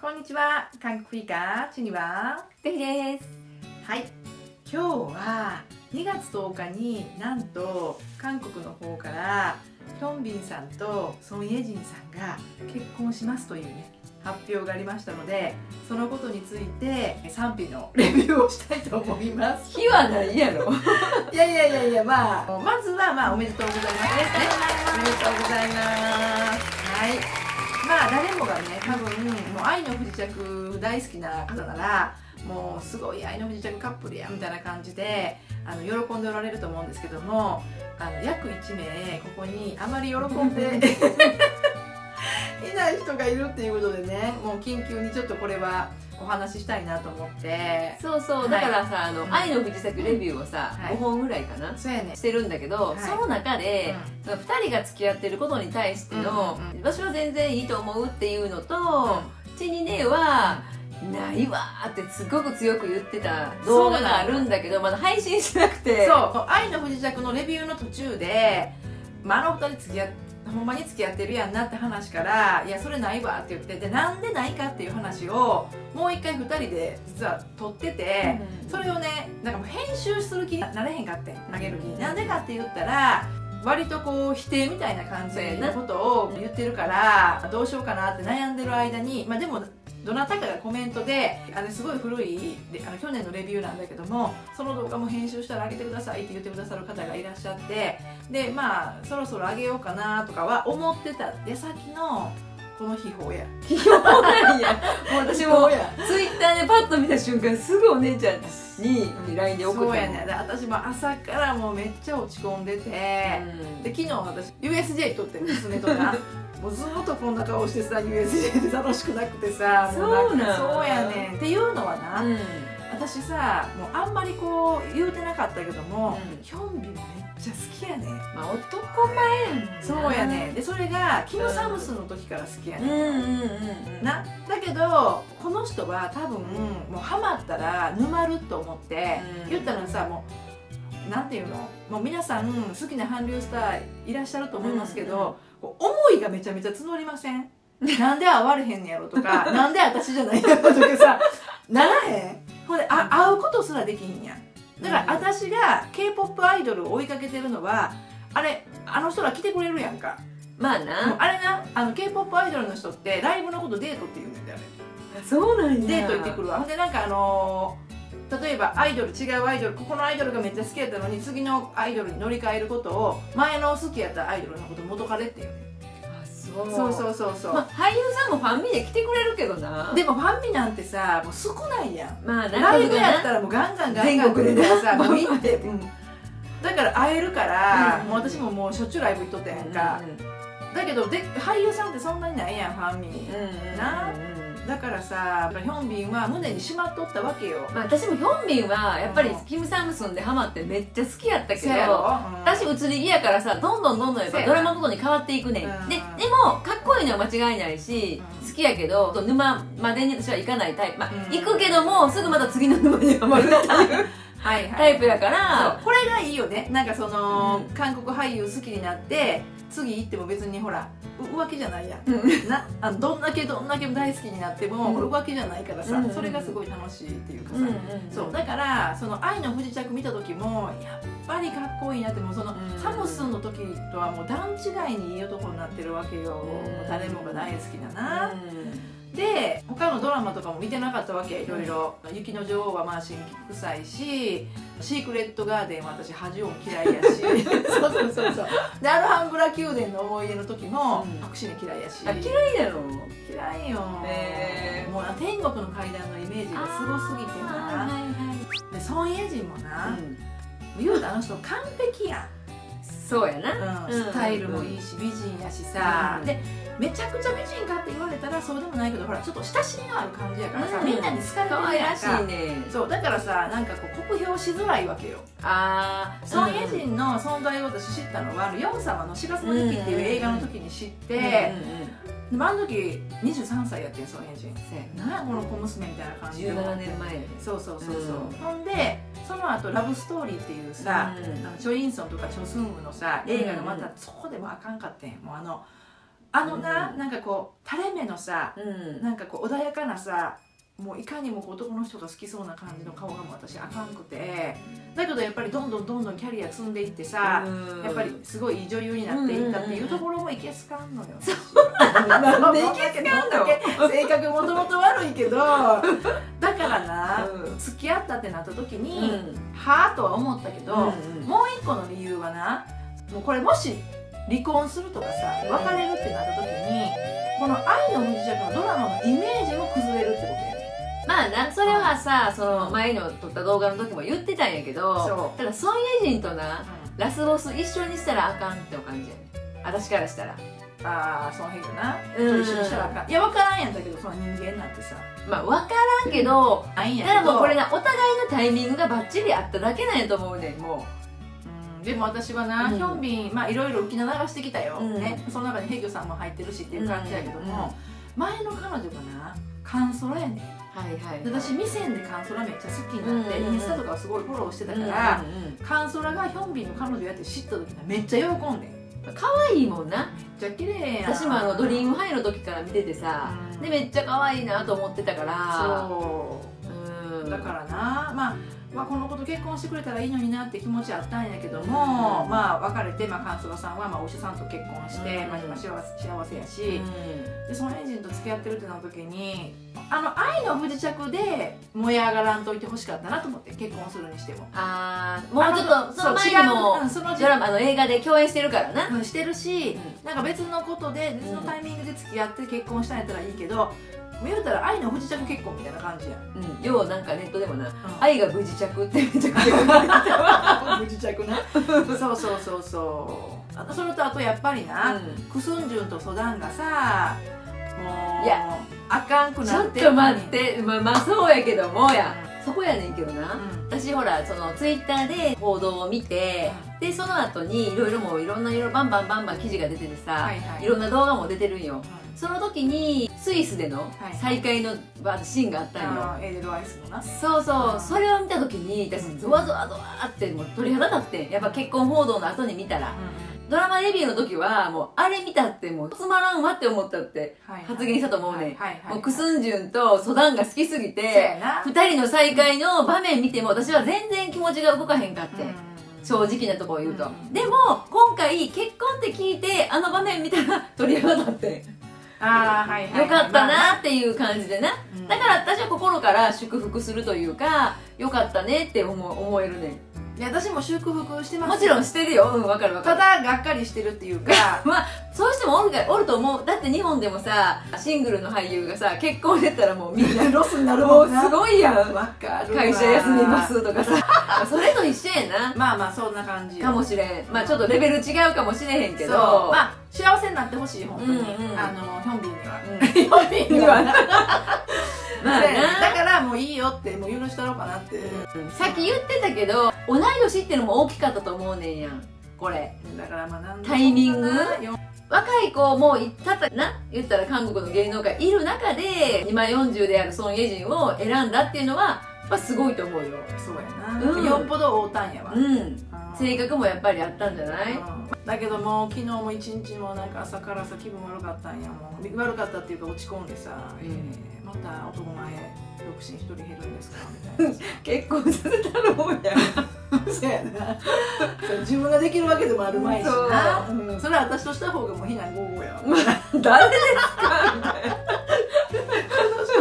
こんにちは。韓国フィーカーチニはてひです。はい。今日は2月10日になんと韓国の方からヒョンビンさんとソン・イェジンさんが結婚しますというね発表がありましたのでそのことについて賛否のレビューをしたいと思います。火はないやろ。いやいやいやいやまあまずはまあおめでとうございますね。おめでとうございます。はいまあ誰もがね多分もう愛の不時着大好きな方ならもうすごい愛の不時着カップルやみたいな感じであの喜んでおられると思うんですけどもあの約1名ここにあまり喜んでいるっていうことでねもう緊急にちょっとこれはお話ししたいなと思って。そうそう、だからさあの、愛の藤崎レビューをさ、はい。5本ぐらいかな、そうやねしてるんだけど、はい。その中で、その2人が付き合ってることに対しての、うんうんうん。私は全然いいと思うっていうのと、チニネは、ないわーってすごく強く言ってた動画があるんだけどまだ配信してなくて。そう「愛の不時着」のレビューの途中で、まあ、あの二人付き合っほんまに付き合ってるやんなって話から「いやそれないわ」って言ってでなんでないかっていう話をもう一回二人で実は撮ってて、それをねなんかもう編集する気になれへんかってん。投げる気に。なんでかって言ったら割とこう否定みたいな感じのことを言ってるからどうしようかなって悩んでる間にまあでもどなたかがコメントであれすごい古いあの去年のレビューなんだけどもその動画も編集したらあげてくださいって言ってくださる方がいらっしゃってでまあそろそろあげようかなとかは思ってた。出先のこの秘宝や。そうなんやもう私もやツイッターでパッと見た瞬間すぐお姉ちゃんに LINE で送ったそうやね。で私も朝からもうめっちゃ落ち込んでて、うん。で昨日私 USJ 撮って娘とな もうずっとこんな顔してさ USJ で楽しくなくてさもそうなんかそうやねん。っていうのはな、うん私さもうあんまりこう言うてなかったけども、うん。ヒョンビンめっちゃ好きやねん。まあ男前そうやねん。でそれがキム・サムスンの時から好きやうんねん、うんうんうん。な？だけどこの人は多分もうハマったら沼ると思って、うん。言ったらさもうなんていうの？もう皆さん好きな韓流スターいらっしゃると思いますけど、思いがめちゃめちゃ募りません？なんで会われへんねやろとか なんで私じゃないやろとかさならへん？ほんであ会うことすらできひんやん。だからうん。私が k p o p アイドルを追いかけてるのはあれあの人ら来てくれるやんか。まあな。あれなあの k p o p アイドルの人ってライブのことデートって言うんだよね。そうなんや。デート行ってくるわ。ほんでなんかあのー例えばアイドル違うアイドルここのアイドルがめっちゃ好きやったのに次のアイドルに乗り換えることを前の好きやったアイドルのこと元彼っていうねあそう。そうそうそうまあ、俳優さんもファンミで来てくれるけどな。でもファンミなんてさもう少ないやん。まあライブやったららもうガンガンガンガン全国で来るからさなもう行って、うん。だから会えるから、うん。もう私ももうしょっちゅうライブ行っとったやんか、だけどで俳優さんってそんなにないやんファンミ、うん。なだからさヒョンビンは胸にしまっとったわけよ。まあ、私もヒョンビンはやっぱりうん。キム・サムスンでハマってめっちゃ好きやったけどうん。私移り気やからさどんどんどんどんやっぱドラマごとに変わっていくねん、うん。ででもかっこいいのは間違いないし、うん。好きやけど沼までに私は行かないタイプ、まあうん。行くけどもすぐまた次の沼にはまるっていうはいはいタイプやから。これがいいよね。なんかその、うん。韓国俳優好きになって次行っても別にほらう浮気じゃないやん。うん。なあのどんだけどんだけ大好きになっても、うん。浮気じゃないからさ、うん。それがすごい楽しいっていうかさ、うんうんそうだからその「愛の不時着」見た時もやっぱりかっこいいなってもうその、うん。サムスンの時とはもう段違いにいい男になってるわけよ、誰もが大好きだな、うで他のドラマとかも見てなかったわけ。いろいろ「雪の女王」はまあ新規臭いし「シークレットガーデン」は私恥音嫌いやし。そうそうそうそう。でアルハンブラ宮殿の思い出の時もうん。白紙に嫌いやし。嫌いやろ？嫌いよ、へー。もうな天国の階段のイメージがすごすぎてな。はいはい。でソン・イェジンもな、うん。言うたらあの人完璧やん。そうやな。うん、スタイルもいいし美人やしさ、うん。でめちゃくちゃ美人かって言われたらそうでもないけどほらちょっと親しみのある感じやからさ、うん。みんなに好かれて可るしいかね。そうだからさなんかこう酷評しづらいわけよ。ああソン・イェジンの存在を私知ったのは「あのヨン様の4月の日記」っていう映画の時に知って、でもあの時23歳やってんソン・イェジン。何やこの小娘みたいな感じで17年前そうそうそうそう、うん。ほんでその後ラブストーリー」っていうさ、うん。あのチョ・インソンとかチョ・スンウのさ映画がまたうんそこでもあかんかってん。もうあのあのな、うん。なんかこう垂れ目のさうん。なんかこう穏やかなさもういかにも男の人が好きそうな感じの顔がもう私あかんくて。だけどやっぱりどんどんどんどんキャリア積んでいってさ、うん。やっぱりすごいいい女優になっていったっていうところもいけすかんのよ。なんでいけすかんのの 性格もともと悪いけどだからな、うん。付き合ったってなった時うに、ん。はあとは思ったけど、うん。もう一個の理由はなもうこれもし離婚するとかさ別れるってなった時にこの「愛の不時着」のドラマのイメージも崩れるってことやねまあなそれはさその前の撮った動画の時も言ってたんやけどそう。ただソン・イェジンとなラスボス一緒にしたらあかんって感じ私からしたら。ああその辺かな、うん。と一緒にしたらあかん。いや分からんやんだけどその人間なんてさ。まあ分からんけどないんやただもうこれなお互いのタイミングがバッチリあっただけなんやと思うねんもう。んでも私はな、うん。ヒョンビンまあいろいろ浮き流してきたよ、うん。ね、その中にヘギョさんも入ってるしっていう感じだけども、うん。うん前の彼女がなカンソラやねん。うはいはい。で私店でカンソラめっちゃ好きになって、うんうんうん。インスタとかをすごいフォローしてただからから、カンソラがヒョンビンの彼女やって知った時にめっちゃ喜んでん。めっ可愛いもんな。ちゃ綺麗やん私もあのドリームハイの時から見ててさうん。でめっちゃ可愛いなと思ってたから。そう。うん。だからな、まあ、まあこの子と結婚してくれたらいいのになって気持ちあったんやけども、うん。まあ別れて、まあ、カンソラさんはまあお医者さんと結婚して、うん。まあ、今幸せ幸せやし、うん。でそのエンジンと付き合ってるってなった時にあの愛の不時着で燃え上がらんといてほしかったなと思って結婚するにしても。あーもうちょっとその前にもうんそのドラマあの映画で共演してるからな。うんしてるし、うなんか別のことで別のタイミングで付き合って結婚したんやったらいいけど、もう言うたら愛の不時着結婚みたいな感じやん。うん、要はなんかネットでもなうん。愛が無事着ってめちゃくちゃ不時着な。そうそうそうそう。あとそれとあとやっぱりな、クスンジュンとソダンがさもういやあかんくちなってょっと待って。まあまあそうやけどもや。うそこやねんけどな、ん。私ほらそのツイッターで報道を見て、でその後にいろいろもういろんないろバンバンバンバン記事が出ててさ、はいはい。いろんな動画も出てるんよ。うその時にスイスでのはい。再会のシーンがあったんよ、んあのエーデルワイスのな。そうそう、うんそれを見た時に私ゾワゾワゾワってもう鳥肌立ってん。やっぱ結婚報道の後に見たら。ドラマデビューの時はもうあれ見たってもうつまらんわって思ったって発言したと思うねん、はいはいはいもうクスンジュンとソダンが好きすぎてな。二人の再会の場面見ても私は全然気持ちが動かへんかって、うん正直なところ言うと、うんでも今回結婚って聞いてあの場面見たら鳥肌立ってああはいはい。はいよかったまあなっていう感じでなうん。だから私は心から祝福するというかよかったねって思う思えるねいや私も祝福してますもちろんしてるよ。うんわかるわかる。ただがっかりしてるっていうか。そういう人もおるかおると思う。だって日本でもさシングルの俳優がさ結婚してたらもうみんなロスになるもうすもんなごいやん。わかるわ。会社休みますとかさ。それと一緒やな。まあまあそんな感じかもしれん。まあちょっとレベル違うかもしれへんけど。そう。まあ幸せになってほしい本当に、うんうん。あのヒョンビンには、うん。ヒョンビンにはなまあだなからもういいよってもう許したろうかなって、うんさっき言ってたけど同い年っていうのも大きかったと思うねんやん。これ。だからまあなんでタイミング？若い子もいたったな言ったら韓国の芸能界いる中で今40であるソン・イェジンを選んだっていうのはやっぱすごいと思うよ。そうやな、うん。よっぽど会うたんやわ、うんうん性格もやっぱりあったんじゃない？うん。だけどもう昨日も一日もなんか朝からさ気分悪かったんやもう悪かったっていうか落ち込んでさ、うん。えーまた男前独身一人減るんですかみたいな 結婚させたらもうや。そうやな。自分ができるわけでもあるまいしな。そう。うん、それは私とした方がもう非難合々やわ。誰ですかみたいな。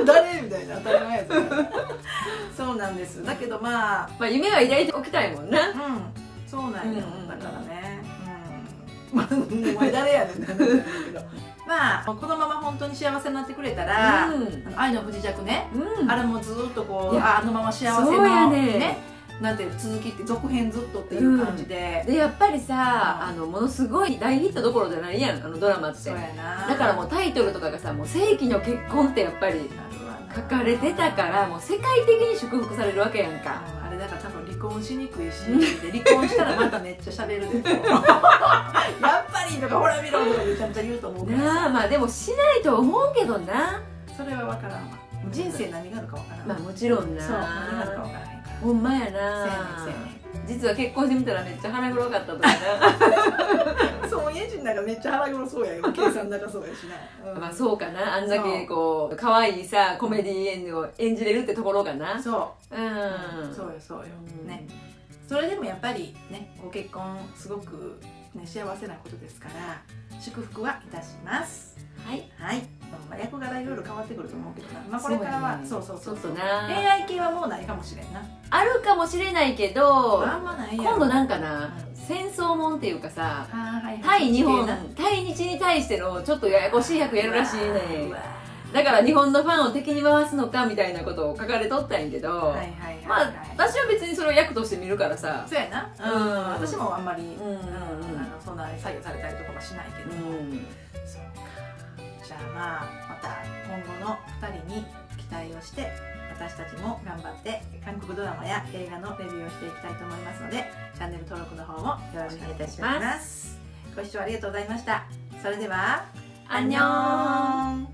誰みたいな。当たり前やつそうなんです。だけどまあまあ夢は抱いておきたいもんな。うんそうなんよ、うんうんだからね。うん。まあお前誰やねんって話なんだけど。まあこのまま本当に幸せになってくれたら、うん。あの愛の不時着ね、うん。あれもずっとこいうやああのまま幸せのそうやねなんて続きって続編ずっとっていう感じで、でやっぱりさあのものすごい大ヒットどころじゃないやんあのドラマって。だからもうタイトルとかがさ「もう世紀の結婚」ってやっぱり書かれてたからもう世界的に祝福されるわけやんか婚しにくいしで離婚したらまためっちゃ喋るでやっぱりとかほら見ろとかめちゃめちゃ言うと思うから なあまあでもしないと思うけどな。それは分からんわ。人生何があるか分からん。まあもちろんな。そう何があるか分からへんほんまやな。実は結婚してみたらめっちゃ腹黒かったとかな。そう家人なんかめっちゃ腹黒そうやよ 計算高そうやしな、うん。まあそうかな。あんだけこう可愛いさコメディエンドを演じれるってところかな。そう。うん。そうよそうよ、うん。ね。それでもやっぱりねご結婚すごく、ね、幸せなことですから祝福はいたしますはい。はい、まあ、役柄いろいろ変わってくると思うけどな、まあ、これからはそう,、そうそうちょっとな。恋愛系はもうないかもしれんな。あるかもしれないけどあんまない今度なんかなう戦争もんっていうかさ対日本対日に対してのちょっとややこしい役やるらしいね。だから日本のファンを敵に回すのかみたいなことを書かれとったんやけど、まあ私は別にそれを役として見るからさ。そうやな、ううん。ん、私もあんまり、うん。うん。うん。あのそんな左右されたりとかはしないけうど、んそうかじゃあまあまた今後の2人に期待をして私たちも頑張って韓国ドラマや映画のレビューをしていきたいと思いますのでチャンネル登録の方もよろしくお願いいたします。ご視聴ありがとうございました。それではアンニョンン